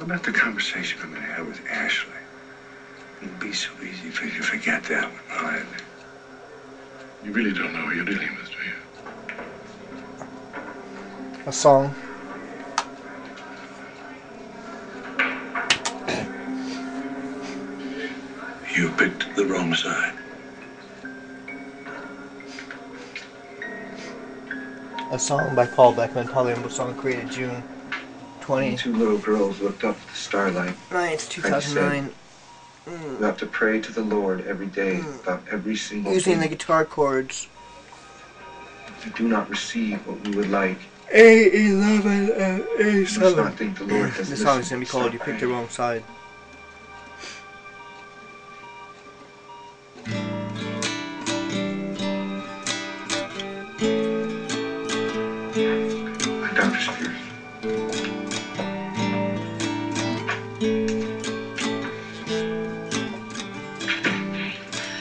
What about the conversation I'm going to have with Ashley? It'd be so easy for you to forget that one, right? You really don't know who you're dealing with, do you? A song. You picked the wrong side. A song by Paul Beckman, Palu Rainbow song created June 20, Two little girls looked up at the starlight. 9th, 2009. Mm. You have to pray to the Lord every day about every single thing. Using the guitar chords. If you do not receive what we would like, A11 and you must not A7. think the Lord has This song is gonna be called our You Picked the. Wrong Side.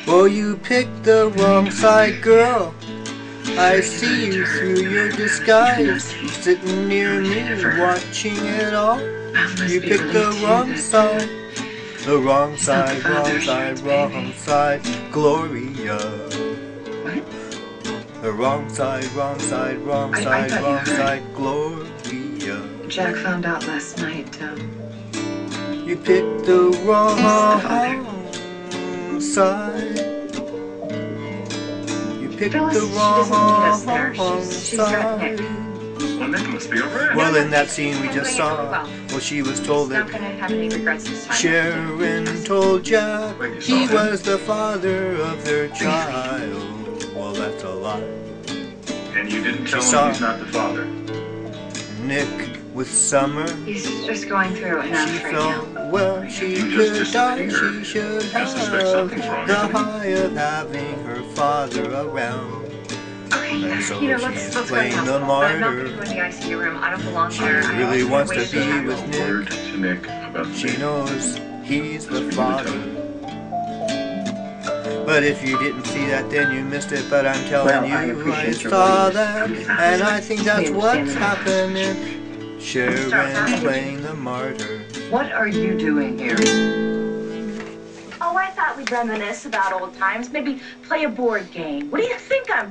Well, you picked the wrong side, girl. I see you through your disguise. Sitting near me, watching it all. You picked the wrong side. The wrong side, wrong side, wrong side, Gloria. The wrong side, wrong side, wrong side, wrong side, Gloria. Jack found out last night. Um, You picked the wrong side. You picked Phyllis, the she doesn't need us wrong there. She's- she's side. Well, Nick must be over Well, in that scene we just saw, well. well, she was told that gonna have any regrets this time. Sharon told Jack Wait, you saw he was the father of their child. Well, that's a lie. And you didn't tell She him he's not the father. Nick with Summer. He's just going through it enough She right now. felt well, she You just could die, disappeared. she should I have suspect something's wrong, the high of having her father around. Okay, And so you know, she's let's, let's go playing the the hospital. But I'm not martyr. gonna go in the ICU room. I don't belong She there. I really can't wants to be have with it. Nick. Word to Nick about She baby. knows he's the That's what you were father. But if you didn't see that, then you missed it. But I'm telling Well, you, I appreciate your saw words. that, I'm and I think that's what's happening. Sharon's playing the martyr. What are you doing here? Oh, I thought we'd reminisce about old times. Maybe play a board game. What do you think I'm